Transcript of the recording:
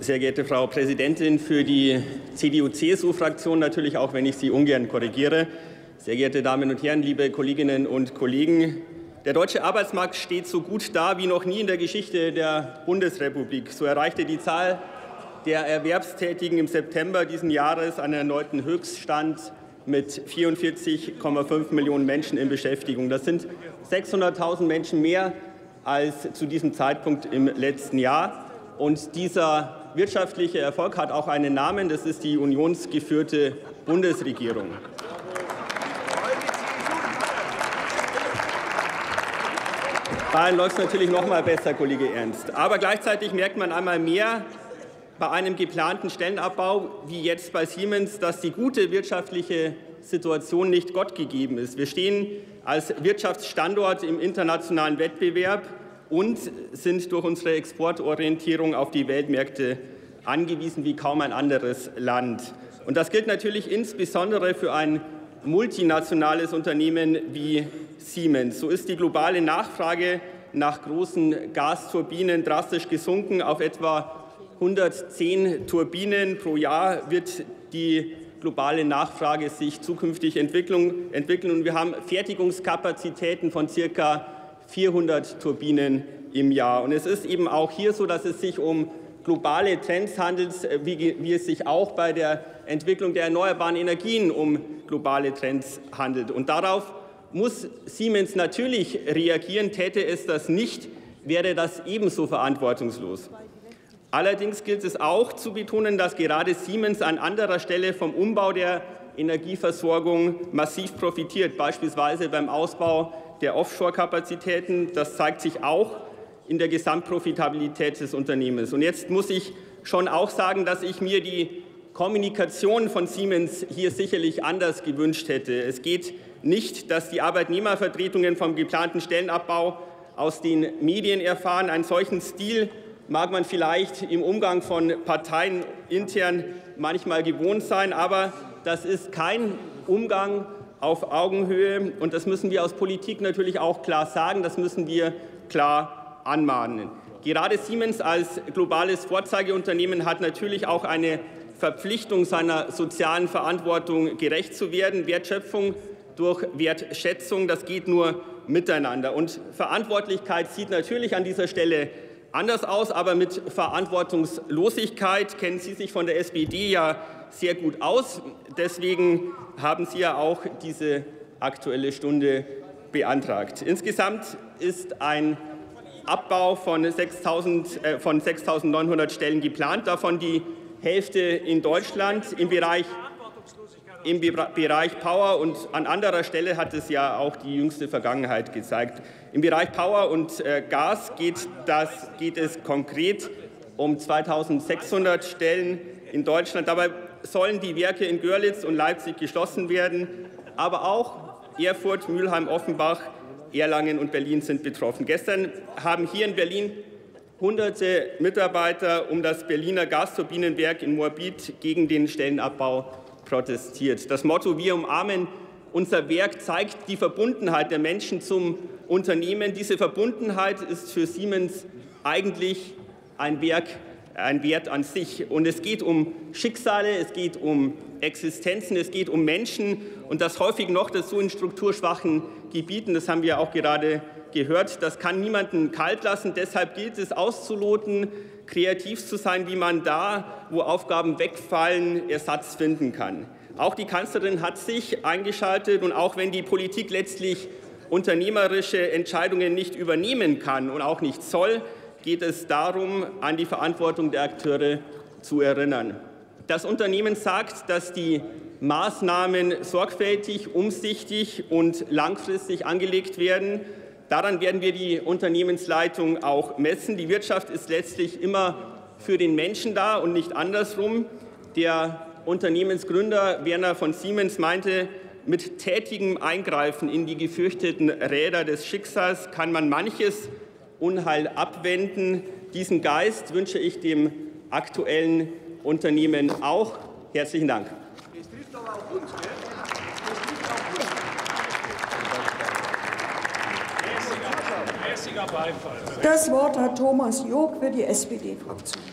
Sehr geehrte Frau Präsidentin, für die CDU-CSU-Fraktion natürlich auch, wenn ich Sie ungern korrigiere. Sehr geehrte Damen und Herren, liebe Kolleginnen und Kollegen, der deutsche Arbeitsmarkt steht so gut da wie noch nie in der Geschichte der Bundesrepublik. So erreichte die Zahl der Erwerbstätigen im September dieses Jahres einen erneuten Höchststand mit 44,5 Millionen Menschen in Beschäftigung. Das sind 600.000 Menschen mehr als zu diesem Zeitpunkt im letzten Jahr. Und dieser wirtschaftliche Erfolg hat auch einen Namen. Das ist die unionsgeführte Bundesregierung. Bayern läuft es natürlich noch mal besser, Kollege Ernst. Aber gleichzeitig merkt man einmal mehr bei einem geplanten Stellenabbau wie jetzt bei Siemens, dass die gute wirtschaftliche Situation nicht Gott gegeben ist. Wir stehen als Wirtschaftsstandort im internationalen Wettbewerb und sind durch unsere Exportorientierung auf die Weltmärkte angewiesen wie kaum ein anderes Land. Und das gilt natürlich insbesondere für ein multinationales Unternehmen wie Siemens. So ist die globale Nachfrage nach großen Gasturbinen drastisch gesunken. Auf etwa 110 Turbinen pro Jahr wird die globale Nachfrage sich zukünftig entwickeln. Und wir haben Fertigungskapazitäten von circa 400 Turbinen im Jahr. Und es ist eben auch hier so, dass es sich um globale Trends handelt, wie, wie es sich auch bei der Entwicklung der erneuerbaren Energien um globale Trends handelt. Und darauf muss Siemens natürlich reagieren. Täte es das nicht, wäre das ebenso verantwortungslos. Allerdings gilt es auch zu betonen, dass gerade Siemens an anderer Stelle vom Umbau der Energieversorgung massiv profitiert, beispielsweise beim Ausbau der Offshore-Kapazitäten. Das zeigt sich auch in der Gesamtprofitabilität des Unternehmens. Und jetzt muss ich schon auch sagen, dass ich mir die Kommunikation von Siemens hier sicherlich anders gewünscht hätte. Es geht nicht, dass die Arbeitnehmervertretungen vom geplanten Stellenabbau aus den Medien erfahren. Einen solchen Stil mag man vielleicht im Umgang von Parteien intern manchmal gewohnt sein, aber das ist kein Umgang auf Augenhöhe. Und das müssen wir aus Politik natürlich auch klar sagen, das müssen wir klar anmahnen. Gerade Siemens als globales Vorzeigeunternehmen hat natürlich auch eine Verpflichtung, seiner sozialen Verantwortung gerecht zu werden. Wertschöpfung durch Wertschätzung, das geht nur miteinander. Und Verantwortlichkeit sieht natürlich an dieser Stelle anders aus, aber mit Verantwortungslosigkeit kennen Sie sich von der SPD ja sehr gut aus. Deswegen haben Sie ja auch diese Aktuelle Stunde beantragt. Insgesamt ist ein Abbau von 6.900 äh, Stellen geplant, davon die Hälfte in Deutschland im Bereich im Bereich Power und an anderer Stelle hat es ja auch die jüngste Vergangenheit gezeigt. Im Bereich Power und äh, Gas geht, das, geht es konkret um 2.600 Stellen in Deutschland. Dabei sollen die Werke in Görlitz und Leipzig geschlossen werden, aber auch Erfurt, Mülheim, Offenbach, Erlangen und Berlin sind betroffen. Gestern haben hier in Berlin hunderte Mitarbeiter um das Berliner Gasturbinenwerk in Moabit gegen den Stellenabbau protestiert. Das Motto Wir umarmen unser Werk zeigt die Verbundenheit der Menschen zum Unternehmen. Diese Verbundenheit ist für Siemens eigentlich ein Werk, ein Wert an sich. Und es geht um Schicksale, es geht um Existenzen, es geht um Menschen und das häufig noch dazu in strukturschwachen Gebieten. Das haben wir auch gerade gehört. Das kann niemanden kalt lassen. Deshalb gilt es auszuloten, kreativ zu sein, wie man da, wo Aufgaben wegfallen, Ersatz finden kann. Auch die Kanzlerin hat sich eingeschaltet und auch wenn die Politik letztlich unternehmerische Entscheidungen nicht übernehmen kann und auch nicht soll, geht es darum, an die Verantwortung der Akteure zu erinnern. Das Unternehmen sagt, dass die Maßnahmen sorgfältig, umsichtig und langfristig angelegt werden. Daran werden wir die Unternehmensleitung auch messen. Die Wirtschaft ist letztlich immer für den Menschen da und nicht andersrum. Der Unternehmensgründer Werner von Siemens meinte, mit tätigem Eingreifen in die gefürchteten Räder des Schicksals kann man manches Unheil abwenden. Diesen Geist wünsche ich dem aktuellen Unternehmen auch. Herzlichen Dank. Das Wort hat Thomas Jog für die SPD-Fraktion.